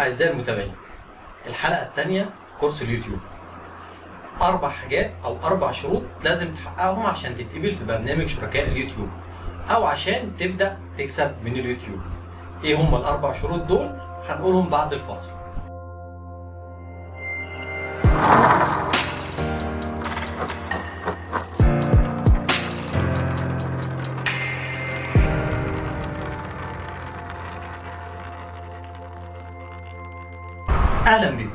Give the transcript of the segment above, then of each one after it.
أعزائي المتابعين الحلقة الثانية في كورس اليوتيوب. أربع حاجات أو أربع شروط لازم تحققهم عشان تتقبل في برنامج شركاء اليوتيوب أو عشان تبدأ تكسب من اليوتيوب. إيه هم الأربع شروط دول؟ هنقولهم بعد الفاصل. أهلا بيكم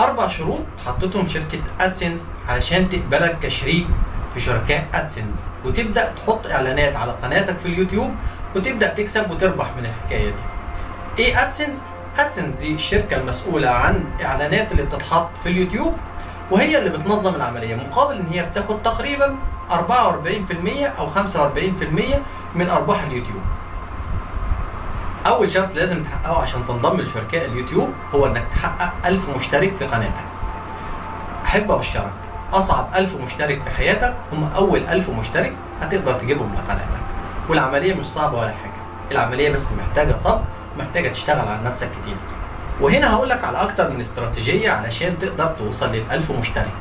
أربع شروط حطيتهم شركة ادسنس علشان تقبلك كشريك في شركاء ادسنس وتبدأ تحط إعلانات على قناتك في اليوتيوب وتبدأ تكسب وتربح من الحكاية دي. إيه ادسنس ادسنس دي الشركة المسؤولة عن إعلانات اللي بتتحط في اليوتيوب وهي اللي بتنظم العملية. مقابل إن هي بتاخد تقريبا 44% أو 45% من أرباح اليوتيوب. أول شرط لازم تحققه عشان تنضم لشركاء اليوتيوب هو إنك تحقق 1000 مشترك في قناتك. أحب ابشرك أصعب 1000 مشترك في حياتك هم أول 1000 مشترك هتقدر تجيبهم لقناتك والعملية مش صعبة ولا حاجة العملية بس محتاجة صبر محتاجة تشتغل على نفسك كتير. وهنا هقول لك على أكتر من استراتيجية علشان تقدر توصل لل 1000 مشترك.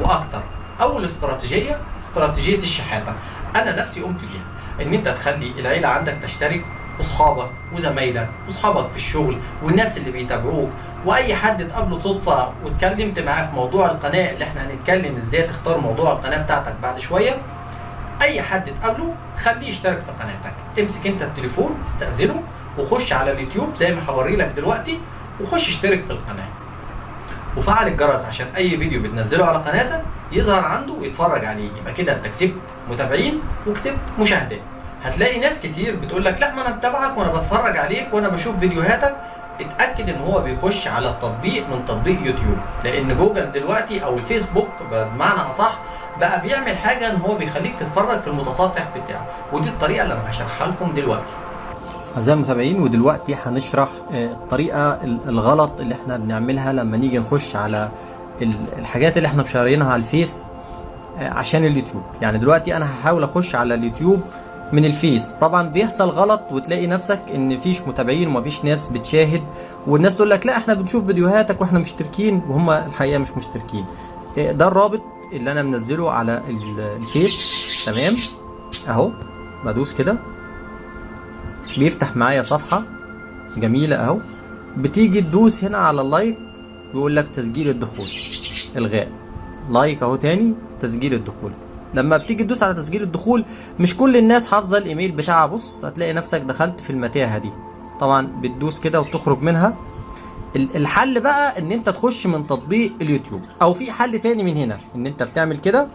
وأكتر أول استراتيجية استراتيجية الشحاتة. أنا نفسي قمت بيها إن أنت تخلي العيلة عندك تشترك واصحابك وزمايلك واصحابك في الشغل والناس اللي بيتابعوك. وأي حد تقابله صدفة واتكلمت معاه في موضوع القناة اللي إحنا هنتكلم إزاي تختار موضوع القناة بتاعتك بعد شوية أي حد تقابله خليه يشترك في قناتك. امسك أنت التليفون استأذنه وخش على اليوتيوب زي ما هوري لك دلوقتي وخش اشترك في القناة. وفعل الجرس عشان أي فيديو بتنزله على قناتك يظهر عنده ويتفرج عليه. يبقى كده أنت كسبت متابعين وكسبت مشاهدات. هتلاقي ناس كتير بتقول لك لا ما أنا متابعك وأنا بتفرج عليك وأنا بشوف فيديوهاتك. اتأكد إن هو بيخش على التطبيق من تطبيق يوتيوب. لأن جوجل دلوقتي أو الفيسبوك بمعنى أصح بقى بيعمل حاجة إن هو بيخليك تتفرج في المتصفح بتاعه. ودي الطريقة اللي أنا هشرحها لكم دلوقتي. أعزائي المتابعين ودلوقتي هنشرح الطريقة الغلط اللي إحنا بنعملها لما نيجي نخش على الحاجات اللي إحنا مشارينها على الفيس عشان اليوتيوب. يعني دلوقتي أنا هحاول أخش على اليوتيوب من الفيس. طبعا بيحصل غلط وتلاقي نفسك إن مفيش متابعين ومفيش ناس بتشاهد والناس تقول لك لا إحنا بنشوف فيديوهاتك وإحنا مشتركين وهم الحقيقة مش مشتركين. ده الرابط اللي أنا منزله على الفيس. تمام؟ أهو بدوس كده. بيفتح معايا صفحة جميلة أهو. بتيجي تدوس هنا على ال like بيقول لك تسجيل الدخول إلغاء. like أهو تاني تسجيل الدخول. لما بتيجي تدوس على تسجيل الدخول مش كل الناس حافظة الإيميل بتاعها. بص هتلاقي نفسك دخلت في المتاهة دي. طبعا بتدوس كده وتخرج منها. الحل بقى إن أنت تخش من تطبيق اليوتيوب. أو في حل تاني من هنا إن أنت بتعمل كده.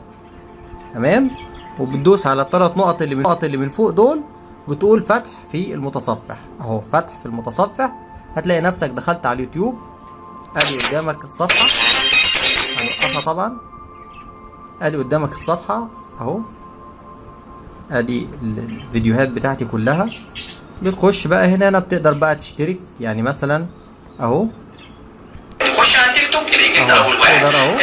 تمام؟ وبتدوس على الثلاث نقط اللي من النقط اللي من فوق دول. بتقول فتح في المتصفح. أهو فتح في المتصفح. هتلاقي نفسك دخلت على اليوتيوب. أدي قدامك الصفحة. هنوقفها طبعا. أدي قدامك الصفحة أهو. أدي الفيديوهات بتاعتي كلها. بتخش بقى هنا أنا بتقدر بقى تشترك. يعني مثلا أهو. خش على التيك توك يلاقيك أنت أول واحد. أهو.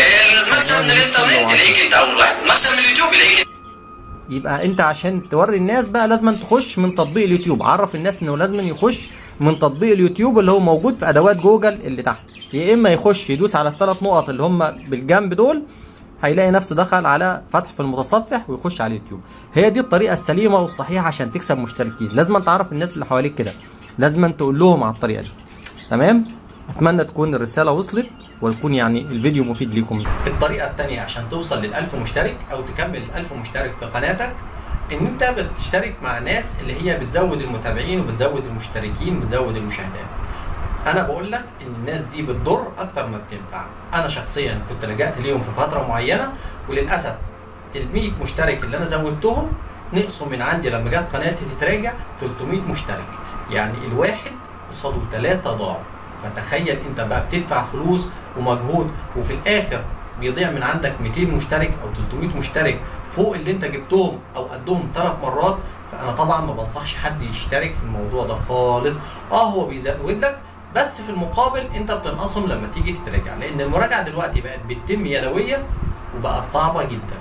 مثلا من الإنترنت يلاقيك أنت أول واحد. مثلا من اليوتيوب يلاقيك يبقى أنت عشان توري الناس بقى لازم تخش من تطبيق اليوتيوب. عرف الناس إنه لازم يخش من تطبيق اليوتيوب اللي هو موجود في أدوات جوجل اللي تحت. يا إما يخش يدوس على الثلاث نقط اللي هم بالجنب دول هيلاقي نفسه دخل على فتح في المتصفح ويخش على اليوتيوب. هي دي الطريقة السليمة والصحيحة عشان تكسب مشتركين. لازم تعرف الناس اللي حواليك كده. لازم تقول لهم على الطريقة دي. تمام؟ أتمنى تكون الرسالة وصلت ويكون يعني الفيديو مفيد ليكم. الطريقة الثانية عشان توصل لل1000 مشترك أو تكمل ال1000 مشترك في قناتك إن أنت بتشترك مع ناس اللي هي بتزود المتابعين وبتزود المشتركين وبتزود المشاهدات. أنا بقول لك ان الناس دي بتضر أكتر ما بتنفع. أنا شخصيا كنت لجأت ليهم في فترة معينة وللأسف ال 100 مشترك اللي أنا زودتهم نقصوا من عندي لما جت قناتي تتراجع 300 مشترك. يعني الواحد قصاده ثلاثة ضعف. فتخيل انت بقى بتدفع فلوس ومجهود وفي الآخر بيضيع من عندك 200 مشترك أو 300 مشترك فوق اللي انت جبتهم أو قدهم ثلاث مرات. فأنا طبعا ما بنصحش حد يشترك في الموضوع ده خالص. آه هو بيزود لك بس في المقابل انت بتنقصهم لما تيجي تتراجع. لأن المراجعة دلوقتي بقت بتتم يدوية وبقت صعبة جدا.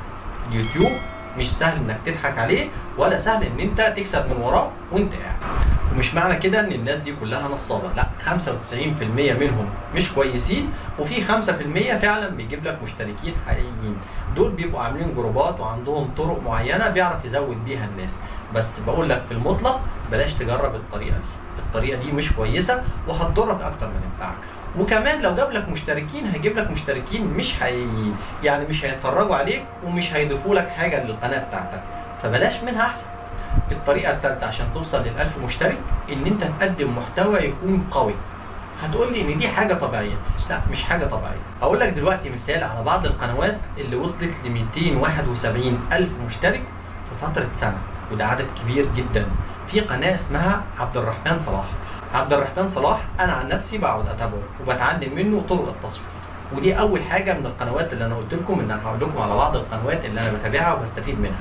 اليوتيوب مش سهل إنك تضحك عليه ولا سهل إن أنت تكسب من وراه وأنت قاعد. ومش معنى كده إن الناس دي كلها نصابة. لأ 95% منهم مش كويسين وفي 5% فعلا بيجيب لك مشتركين حقيقيين. دول بيبقوا عاملين جروبات وعندهم طرق معينة بيعرف يزود بيها الناس. بس بقول لك في المطلق بلاش تجرب الطريقة دي. الطريقة دي مش كويسة وهتضرك أكتر من ينفعك وكمان لو جاب لك مشتركين هيجيب لك مشتركين مش حقيقيين. يعني مش هيتفرجوا عليك ومش هيضيفوا لك حاجة للقناة بتاعتك. فبلاش منها أحسن. الطريقة الثالثه عشان توصل لل1000 مشترك إن أنت تقدم محتوى يكون قوي. هتقول لي إن دي حاجة طبيعية. لا مش حاجة طبيعية. هقول لك دلوقتي مثال على بعض القنوات اللي وصلت ل 271 ألف مشترك في فترة سنة وده عدد كبير جدا. في قناة اسمها عبد الرحمن صلاح. عبد الرحمن صلاح أنا عن نفسي بقعد أتابعه وبتعلم منه طرق التصوير. ودي أول حاجة من القنوات اللي أنا قلت لكم إن أنا هقول لكم على بعض القنوات اللي أنا بتابعها وبستفيد منها.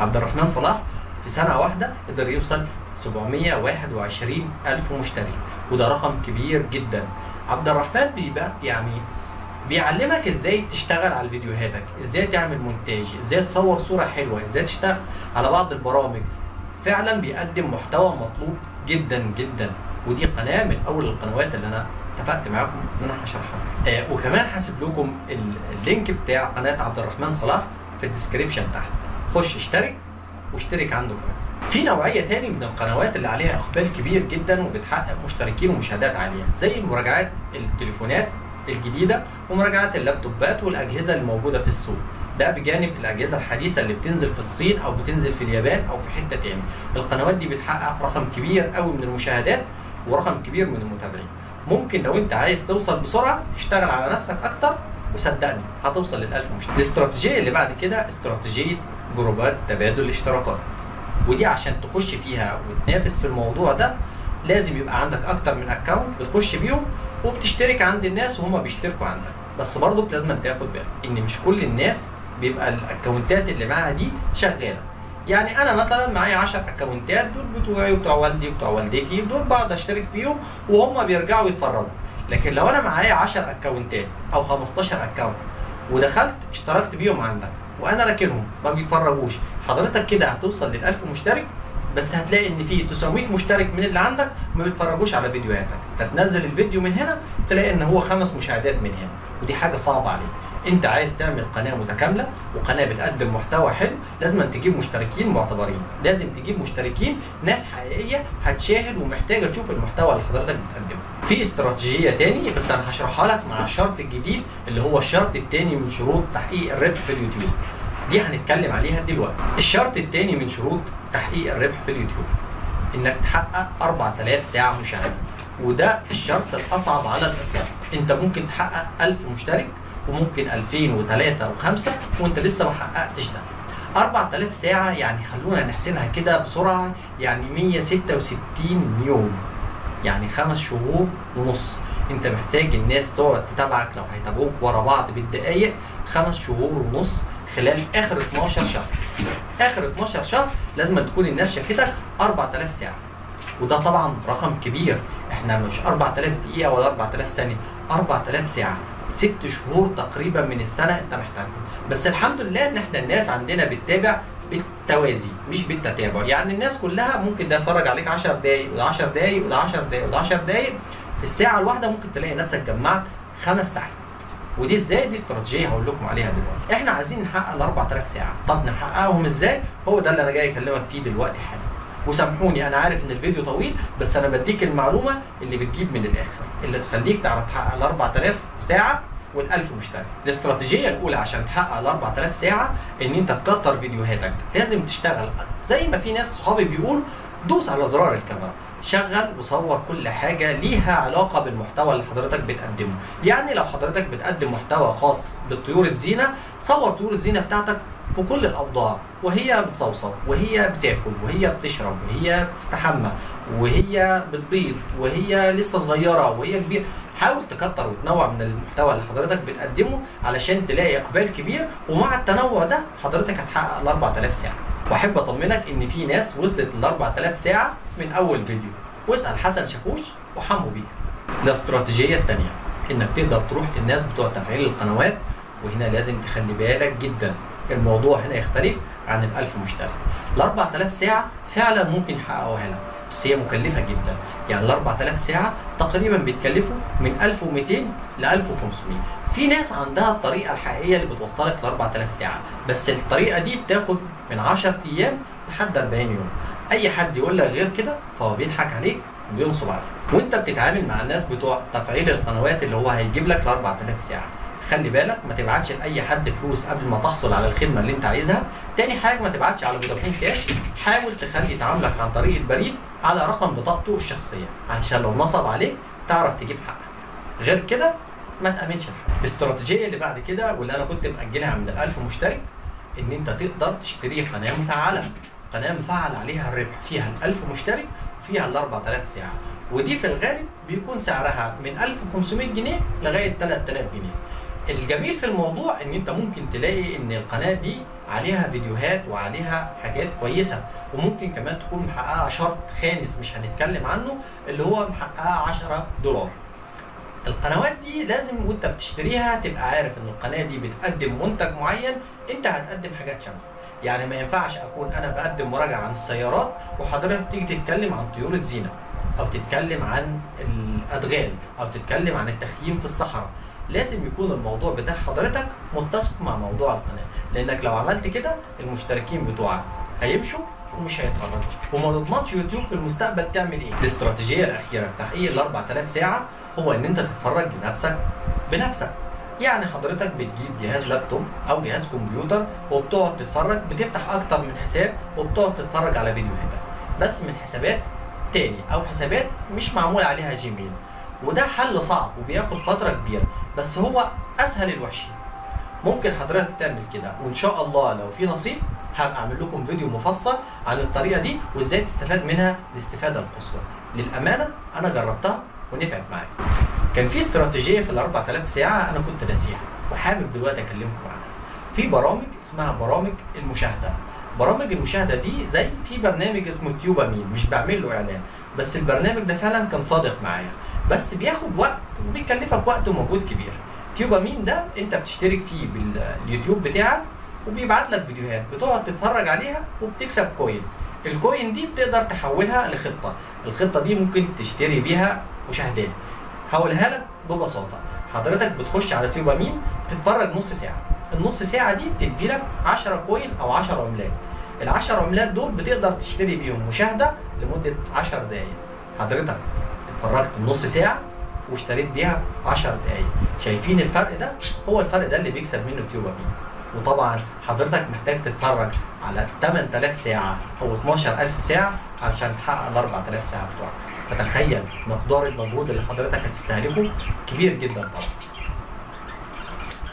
عبد الرحمن صلاح في سنة واحدة قدر يوصل 721 ألف مشترك وده رقم كبير جدا. عبد الرحمن بيبقى يعني بيعلمك إزاي تشتغل على فيديوهاتك إزاي تعمل مونتاج إزاي تصور صورة حلوة إزاي تشتغل على بعض البرامج. فعلا بيقدم محتوى مطلوب جدا جدا. ودي قناة من أول القنوات اللي أنا اتفقت معاكم إن أنا هشرحها. آه وكمان هسيب لكم ال- اللينك بتاع قناة عبد الرحمن صلاح في الديسكريبشن تحت. خش اشترك واشترك عنده كمان. في نوعية تاني من القنوات اللي عليها إقبال كبير جدا وبتحقق مشتركين ومشاهدات عالية زي مراجعات التليفونات الجديدة ومراجعات اللابتوبات والأجهزة الموجودة في السوق. ده بجانب الأجهزة الحديثة اللي بتنزل في الصين أو بتنزل في اليابان أو في حتة تاني القنوات دي بتحقق رقم كبير قوي من المشاهدات ورقم كبير من المتابعين. ممكن لو أنت عايز توصل بسرعة اشتغل على نفسك أكتر وصدقني هتوصل لل 1000 مشترك الاستراتيجية اللي بعد كده استراتيجية جروبات تبادل الاشتراكات ودي عشان تخش فيها وتنافس في الموضوع ده لازم يبقى عندك أكتر من اكونت بتخش بيهم وبتشترك عند الناس وهم بيشتركوا عندك. بس برضك لازم تاخد بالك إن مش كل الناس بيبقى الأكونتات اللي معاها دي شغالة. يعني أنا مثلا معايا 10 أكونتات دول بتوعي وبتوع والدي وبتوع والدتي دول بقعد أشترك فيهم وهم بيرجعوا يتفرجوا. لكن لو أنا معايا 10 أكونتات أو 15 أكونت ودخلت اشتركت بيهم عندك وأنا راكنهم ما بيتفرجوش حضرتك كده هتوصل لل 1000 مشترك بس هتلاقي إن في 900 مشترك من اللي عندك ما بيتفرجوش على فيديوهاتك. فتنزل الفيديو من هنا تلاقي إن هو خمس مشاهدات من هنا ودي حاجة صعبة عليك. انت عايز تعمل قناة متكاملة وقناة بتقدم محتوى حلو لازم تجيب مشتركين معتبرين. لازم تجيب مشتركين ناس حقيقية هتشاهد ومحتاجة تشوف المحتوى اللي حضرتك بتقدمه. في استراتيجية تاني بس أنا هشرحها لك مع الشرط الجديد اللي هو الشرط التاني من شروط تحقيق الربح في اليوتيوب. دي هنتكلم عليها دلوقتي. الشرط التاني من شروط تحقيق الربح في اليوتيوب. إنك تحقق 4000 ساعة مشاهدة. وده الشرط الأصعب على الإطلاق. أنت ممكن تحقق 1000 مشترك وممكن 2000 و3 و5 وانت لسه ما حققتش ده. 4000 ساعة يعني خلونا نحسبها كده بسرعة يعني 166 يوم. يعني خمس شهور ونص. انت محتاج الناس تقعد تتابعك لو هيتابعوك ورا بعض بالدقايق خمس شهور ونص خلال آخر 12 شهر. آخر 12 شهر لازم تكون الناس شافتك 4000 ساعة. وده طبعا رقم كبير. إحنا مش 4000 دقيقة ولا 4000 ثانية 4000 ساعة. ست شهور تقريبا من السنة انت محتاجهم بس الحمد لله ان إحنا الناس عندنا بتتابع بالتوازي مش بالتتابع. يعني الناس كلها ممكن ده يتفرج عليك 10 دقايق وده 10 دقايق وده 10 دقايق وده 10 دقايق. في الساعة الواحدة ممكن تلاقي نفسك جمعت خمس ساعات. ودي إزاي؟ دي استراتيجية هقول لكم عليها دلوقتي. إحنا عايزين نحقق ال 4000 ساعة. طب نحققهم إزاي؟ هو ده اللي أنا جاي أكلمك فيه دلوقتي حالا. وسامحوني أنا عارف إن الفيديو طويل بس أنا بديك المعلومة اللي بتجيب من الآخر اللي تخليك تعرف تحقق ال 4000 ساعة وال1000 مشترك. الاستراتيجية الأولى عشان تحقق ال 4000 ساعة إن أنت تكتر فيديوهاتك. لازم تشتغل زي ما في ناس صحابي بيقولوا دوس على زرار الكاميرا. شغل وصور كل حاجة ليها علاقة بالمحتوى اللي حضرتك بتقدمه. يعني لو حضرتك بتقدم محتوى خاص بالطيور الزينة صور طيور الزينة بتاعتك في كل الأوضاع. وهي بتصوصو وهي بتاكل وهي بتشرب وهي بتستحمى وهي بتبيض وهي لسه صغيرة وهي كبيرة. حاول تكتر وتنوع من المحتوى اللي حضرتك بتقدمه علشان تلاقي إقبال كبير. ومع التنوع ده حضرتك هتحقق ال 4000 ساعه وأحب أطمنك إن في ناس وصلت ل 4000 ساعة من أول فيديو. واسأل حسن شاكوش وحمو بيكا الاستراتيجيه الثانية إنك تقدر تروح للناس بتوع تفعيل القنوات وهنا لازم تخلي بالك جدا. الموضوع هنا يختلف عن ال 1000 مشترك. ال 4000 ساعة فعلا ممكن يحققوها لك. بس هي مكلفة جدا. يعني ال 4000 ساعة تقريبا بيتكلفوا من 1200 ل 1500 في ناس عندها الطريقة الحقيقية اللي بتوصلك ل 4000 ساعة بس الطريقة دي بتاخد من 10 أيام لحد 40 يوم. أي حد يقول لك غير كده فهو بيضحك عليك وبينصب عليك. وأنت بتتعامل مع الناس بتوع تفعيل القنوات اللي هو هيجيب لك ال 4000 ساعة. خلي بالك ما تبعتش لأي حد فلوس قبل ما تحصل على الخدمة اللي أنت عايزها. تاني حاجة ما تبعتش على فودافون كاش. حاول تخلي تعاملك عن طريق البريد على رقم بطاقته الشخصية. علشان لو نصب عليك تعرف تجيب حقك. غير كده ما تأمنش لحد الاستراتيجية اللي بعد كده واللي أنا كنت مأجلها من ال 1000 مشترك إن أنت تقدر تشتري قناة مفعلة. قناة مفعل عليها الربح. فيها ال 1000 مشترك وفيها ال 4000 ساعة. ودي في الغالب بيكون سعرها من 1500 جنيه لغاية 3000 جنيه. الجميل في الموضوع إن أنت ممكن تلاقي إن القناة دي عليها فيديوهات وعليها حاجات كويسة. وممكن كمان تكون محققة شرط خامس مش هنتكلم عنه اللي هو محققة 10 دولار. القنوات دي لازم وانت بتشتريها تبقى عارف إن القناة دي بتقدم منتج معين انت هتقدم حاجات شبهه يعني ما ينفعش أكون أنا بقدم مراجعة عن السيارات وحضرتك تيجي تتكلم عن طيور الزينة أو تتكلم عن الأدغال أو تتكلم عن التخييم في الصحراء. لازم يكون الموضوع بتاع حضرتك متسق مع موضوع القناة. لأنك لو عملت كده المشتركين بتوعك هيمشوا ومش هيتفرجوا وما تضمنش يوتيوب في المستقبل تعمل إيه؟ الاستراتيجية الأخيرة في تحقيق ال 4000 ساعة هو إن أنت تتفرج لنفسك بنفسك. يعني حضرتك بتجيب جهاز لابتوب أو جهاز كمبيوتر وبتقعد تتفرج بتفتح أكتر من حساب وبتقعد تتفرج على فيديوهاتك بس من حسابات تاني أو حسابات مش معمول عليها جيميل. وده حل صعب وبياخد فترة كبيرة بس هو أسهل الوحشين. ممكن حضرتك تعمل كده وإن شاء الله لو في نصيب هبقى أعمل لكم فيديو مفصل عن الطريقة دي وإزاي تستفاد منها الاستفاده القصوى. للأمانة أنا جربتها ونفعت معايا. كان في استراتيجية في ال 4000 ساعة أنا كنت ناسيها وحابب دلوقتي أكلمكم عنها. في برامج اسمها برامج المشاهدة. برامج المشاهدة دي زي في برنامج اسمه تيوب امين مش بعمل له إعلان بس البرنامج ده فعلا كان صادق معايا. بس بياخد وقت وبيكلفك وقت ومجهود كبير. تيوب امين ده أنت بتشترك فيه باليوتيوب بتاعك وبيبعت لك فيديوهات بتقعد تتفرج عليها وبتكسب coin ال coin دي بتقدر تحولها لخطة. الخطة دي ممكن تشتري بيها مشاهدات. هقولها لك ببساطة. حضرتك بتخش على تيوب امين تتفرج نص ساعة. النص ساعة دي بتدي لك 10 coin أو 10 عملات. ال 10 عملات دول بتقدر تشتري بيهم مشاهدة لمدة 10 دقائق حضرتك اتفرجت نص ساعة واشتريت بيها 10 دقائق شايفين الفرق ده؟ هو الفرق ده اللي بيكسب منه تيوب امين وطبعا حضرتك محتاج تتفرج على 8000 ساعة أو 12000 ساعة علشان تحقق ال 4000 ساعة بتوعك. فتخيل مقدار المجهود اللي حضرتك هتستهلكه. كبير جدا طبعا.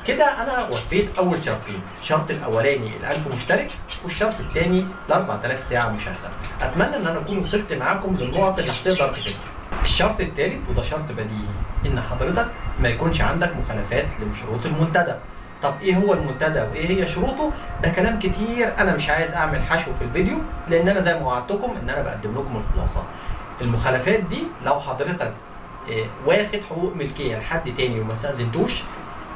كده أنا وفيت أول شرطين. الشرط الأولاني ال 1000 مشترك والشرط الثاني ال 4000 ساعة مشاهده أتمنى إن أنا أكون وصلت معاكم للنقط اللي هتقدر تفيدكم الشرط الثالث وده شرط بديهي إن حضرتك ما يكونش عندك مخالفات لشروط المنتدى. طب إيه هو المنتدى وإيه هي شروطه؟ ده كلام كتير. أنا مش عايز أعمل حشو في الفيديو لأن أنا زي ما وعدتكم إن أنا بقدم لكم الخلاصة. المخالفات دي لو حضرتك إيه، واخد حقوق ملكية لحد تاني وما استأذنتوش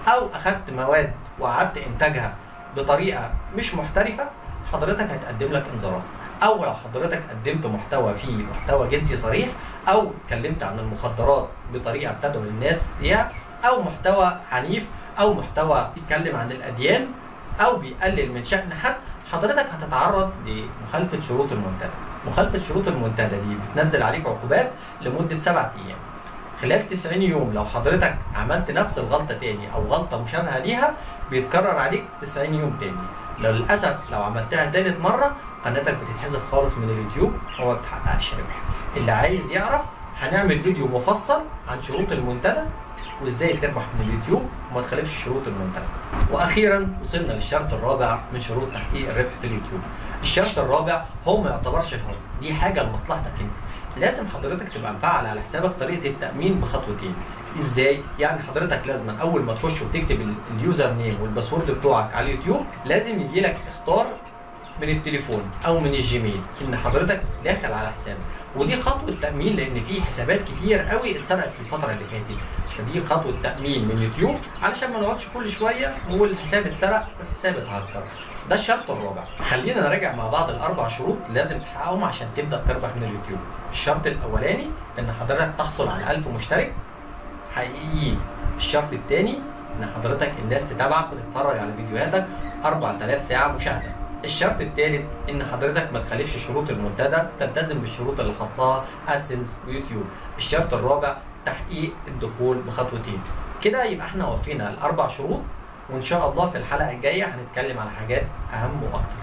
أو أخدت مواد وقعدت إنتاجها بطريقة مش محترفة حضرتك هتقدم لك انذارات. أو لو حضرتك قدمت محتوى فيه محتوى جنسي صريح أو اتكلمت عن المخدرات بطريقة بتدعو الناس ليها أو محتوى عنيف أو محتوى بيتكلم عن الأديان أو بيقلل من شأن حد حضرتك هتتعرض لمخالفة شروط المنتدى. مخالفة شروط المنتدى دي بتنزل عليك عقوبات لمدة سبعة أيام. خلال 90 يوم لو حضرتك عملت نفس الغلطة تاني أو غلطة مشابهة ليها بيتكرر عليك 90 يوم تاني. لو للأسف لو عملتها تالت مرة قناتك بتتحذف خالص من اليوتيوب وما بتحققش ربح. اللي عايز يعرف هنعمل فيديو مفصل عن شروط المنتدى وازاي تربح من اليوتيوب وما تخالفش شروط المنتدى. وأخيرا وصلنا للشرط الرابع من شروط تحقيق الربح في اليوتيوب. الشرط الرابع هو ما يعتبرش شرط دي حاجة لمصلحتك أنت. لازم حضرتك تبقى مفعل على حسابك طريقة التأمين بخطوتين. إزاي؟ يعني حضرتك لازم أول ما تخش وتكتب ال- ال user name وال password بتوعك على اليوتيوب لازم يجي لك اختار من التليفون أو من الجيميل. إن حضرتك داخل على حسابك. ودي خطوة تأمين لأن في حسابات كتير قوي اتسرقت في الفترة اللي فاتت. فدي خطوة تأمين من يوتيوب علشان ما نقعدش كل شوية نقول الحساب اتسرق والحساب اتهكر ده الشرط الرابع. خلينا نراجع مع بعض الأربع شروط لازم تحققهم عشان تبدأ تربح من اليوتيوب. الشرط الأولاني إن حضرتك تحصل على 1000 مشترك. حقيقيين الشرط الثاني إن حضرتك الناس تتابعك وتتفرج على فيديوهاتك 4000 ساعة مشاهدة. الشرط الثالث إن حضرتك ما تخالفش شروط المنتدى تلتزم بالشروط اللي حطها ادسنس ويوتيوب. الشرط الرابع تحقيق الدخول بخطوتين. كده يبقى إحنا وفينا الأربع شروط وإن شاء الله في الحلقة الجاية هنتكلم على حاجات أهم وأكتر.